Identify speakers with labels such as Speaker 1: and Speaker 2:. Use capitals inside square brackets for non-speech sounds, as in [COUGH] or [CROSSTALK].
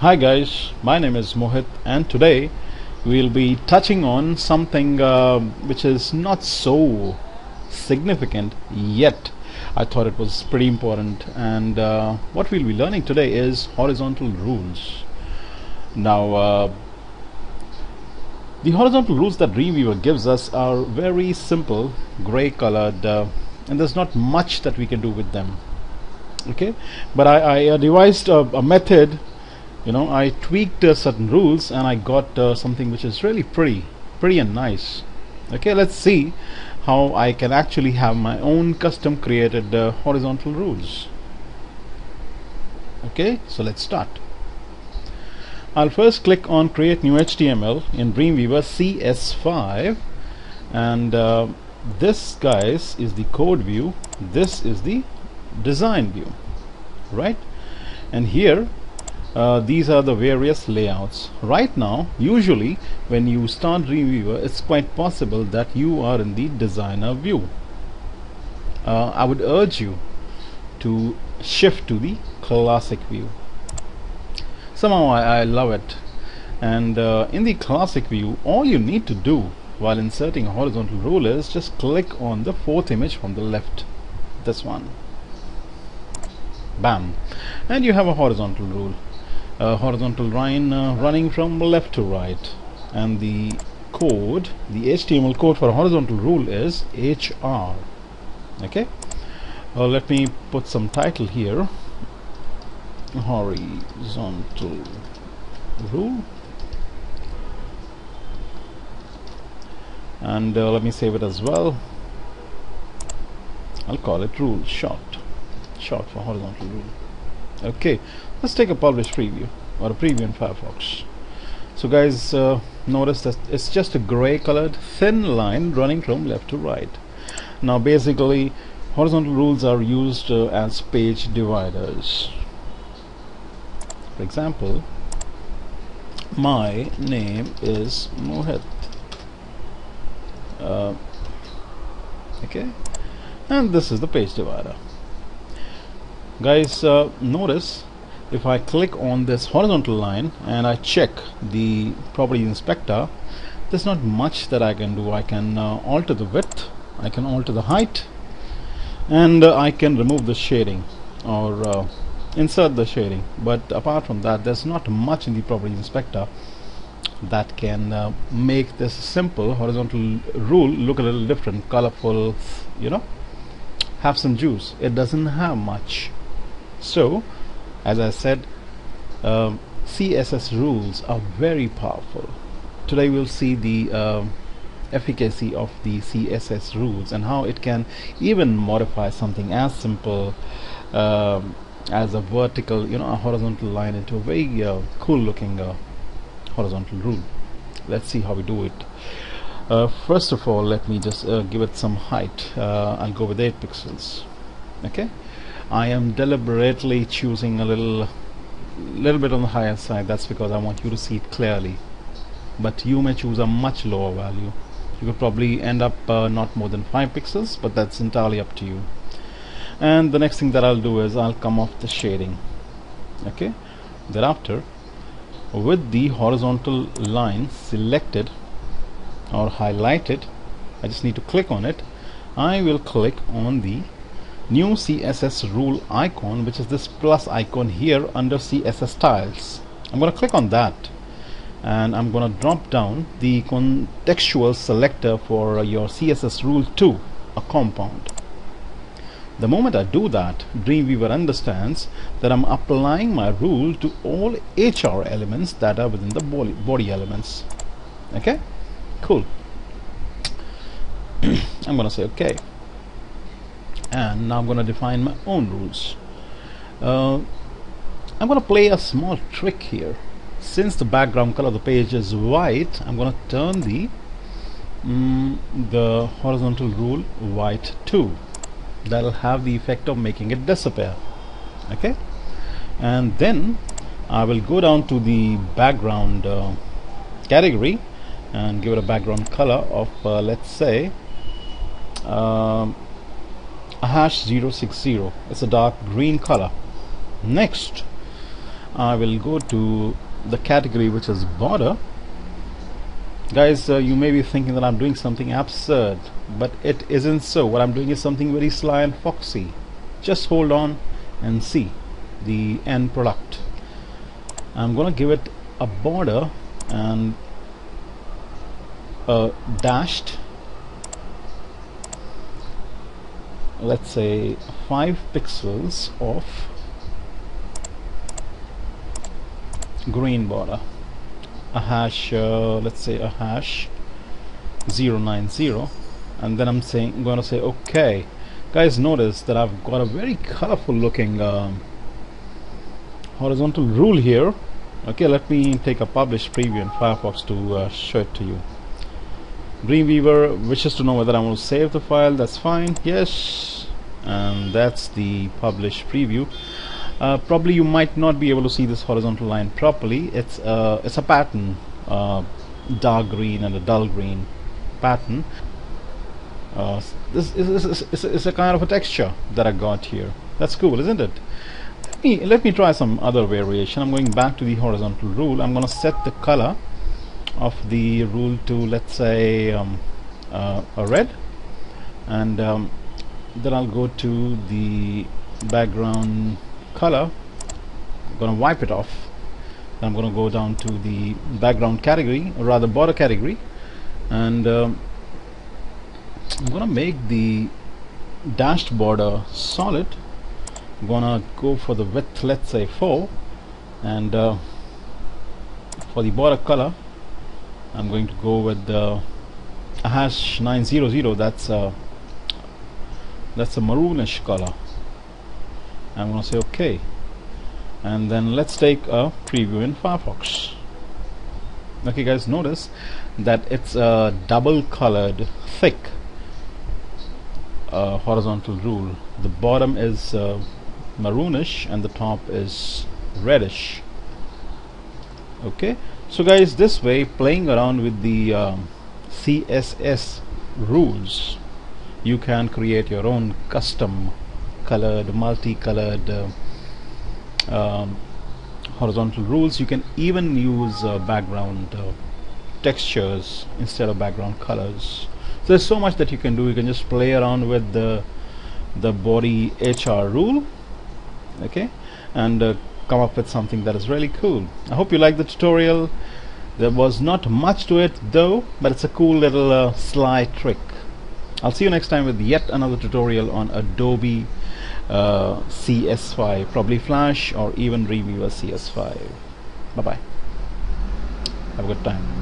Speaker 1: Hi guys, my name is Mohit and today we'll be touching on something uh, which is not so significant yet. I thought it was pretty important and uh, what we'll be learning today is horizontal rules. Now uh, the horizontal rules that Dreamweaver gives us are very simple, gray colored uh, and there's not much that we can do with them okay but I, I devised a, a method you know I tweaked uh, certain rules and I got uh, something which is really pretty pretty and nice. Okay let's see how I can actually have my own custom created uh, horizontal rules. Okay so let's start. I'll first click on create new HTML in Dreamweaver CS5 and uh, this guys is the code view. This is the design view right? And here uh, these are the various layouts. Right now usually when you start Dreamweaver it's quite possible that you are in the designer view. Uh, I would urge you to shift to the classic view. Somehow I, I love it. And uh, in the classic view all you need to do while inserting a horizontal rule is just click on the fourth image from the left. This one. Bam. And you have a horizontal rule horizontal line uh, running from left to right. And the code the HTML code for horizontal rule is HR okay? Uh, let me put some title here. Horizontal rule. And uh, let me save it as well. I'll call it rule short. Short for horizontal rule okay let's take a publish preview or a preview in Firefox. So guys uh, notice that it's just a gray colored thin line running from left to right. Now basically horizontal rules are used uh, as page dividers. For example my name is Mohit. Uh, okay? And this is the page divider guys uh, notice if I click on this horizontal line and I check the property inspector there's not much that I can do. I can uh, alter the width I can alter the height and uh, I can remove the shading or uh, insert the shading. But apart from that there's not much in the property inspector that can uh, make this simple horizontal rule look a little different colorful you know have some juice. It doesn't have much so as I said um, CSS rules are very powerful. Today we'll see the um, efficacy of the CSS rules and how it can even modify something as simple um, as a vertical you know a horizontal line into a very uh, cool looking uh, horizontal rule. Let's see how we do it. Uh, first of all let me just uh, give it some height. Uh, I'll go with 8 pixels. Okay I am deliberately choosing a little little bit on the higher side. That's because I want you to see it clearly. But you may choose a much lower value. You could probably end up uh, not more than 5 pixels but that's entirely up to you. And the next thing that I'll do is I'll come off the shading. Okay? Thereafter with the horizontal line selected or highlighted I just need to click on it. I will click on the new CSS rule icon which is this plus icon here under CSS styles I'm gonna click on that and I'm gonna drop down the contextual selector for your CSS rule 2 a compound the moment I do that, Dreamweaver understands that I'm applying my rule to all HR elements that are within the body, body elements. Okay? Cool. [CLEARS THROAT] I'm gonna say okay. And now I'm gonna define my own rules. Uh, I'm gonna play a small trick here. Since the background color of the page is white, I'm gonna turn the mm, the horizontal rule white too that'll have the effect of making it disappear okay and then I will go down to the background uh, category and give it a background color of uh, let's say um, hash 060 it's a dark green color. Next I will go to the category which is border. Guys uh, you may be thinking that I'm doing something absurd but it isn't so. What I'm doing is something very sly and foxy. Just hold on and see the end product. I'm gonna give it a border and a dashed let's say 5 pixels of green border. A hash uh, let's say a hash 090 and then I'm saying I'm gonna say okay guys notice that I've got a very colorful looking um, horizontal rule here. Okay let me take a published preview in Firefox to uh, show it to you Dreamweaver wishes to know whether I want to save the file. That's fine. Yes. And that's the published preview. Uh, probably you might not be able to see this horizontal line properly. It's uh, it's a pattern uh, dark green and a dull green pattern. Uh, this is, is, is, is, a kind of a texture that I got here. That's cool isn't it? Let me let me try some other variation. I'm going back to the horizontal rule. I'm gonna set the color of the rule to let's say um, uh, a red. And um, then I'll go to the background color. I'm gonna wipe it off. I'm gonna go down to the background category or rather border category. And um, I'm gonna make the dashed border solid. I'm gonna go for the width let's say 4 and uh, for the border color I'm going to go with the hash 900 that's a that's a maroonish color. I'm going to say OK and then let's take a preview in Firefox. Okay guys notice that it's a double colored thick uh, horizontal rule. The bottom is uh, maroonish and the top is reddish. Okay so guys this way playing around with the um, CSS rules you can create your own custom colored multicolored uh, um, horizontal rules. You can even use uh, background uh, textures instead of background colors. So there's so much that you can do. You can just play around with the the body HR rule okay? And uh, come up with something that is really cool. I hope you like the tutorial. There was not much to it though but it's a cool little uh, sly trick. I'll see you next time with yet another tutorial on Adobe uh, CS5 probably Flash or even Dreamweaver CS5 bye bye have a good time